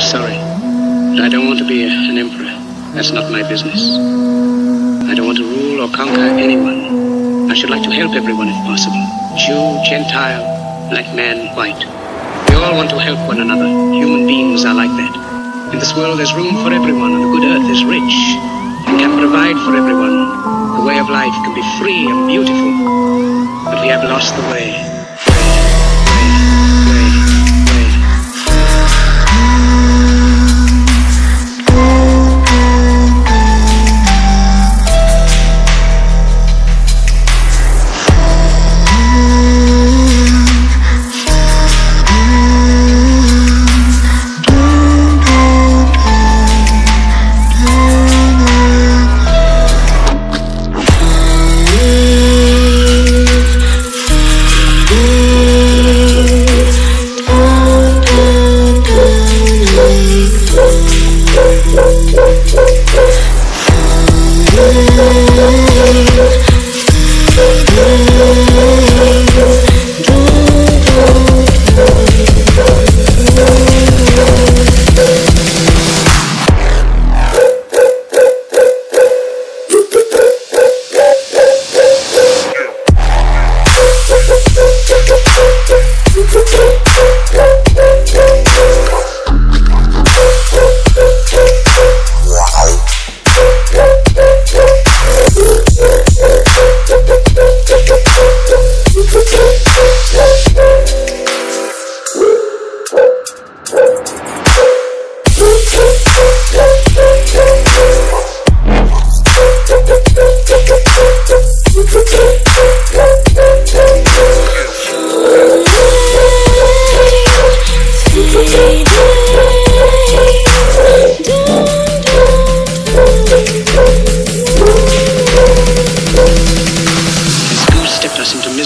I'm sorry, but I don't want to be an emperor. That's not my business. I don't want to rule or conquer anyone. I should like to help everyone if possible. Jew, Gentile, black man, white. We all want to help one another. Human beings are like that. In this world, there's room for everyone, and the good earth is rich and can provide for everyone. The way of life can be free and beautiful, but we have lost the. Way,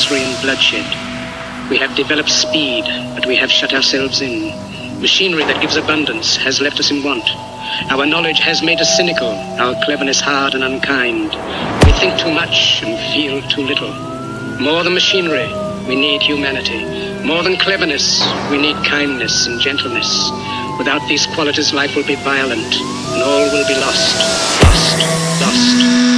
misery and bloodshed. We have developed speed, but we have shut ourselves in. Machinery that gives abundance has left us in want. Our knowledge has made us cynical, our cleverness hard and unkind. We think too much and feel too little. More than machinery, we need humanity. More than cleverness, we need kindness and gentleness. Without these qualities, life will be violent, and all will be lost. Lost, lost,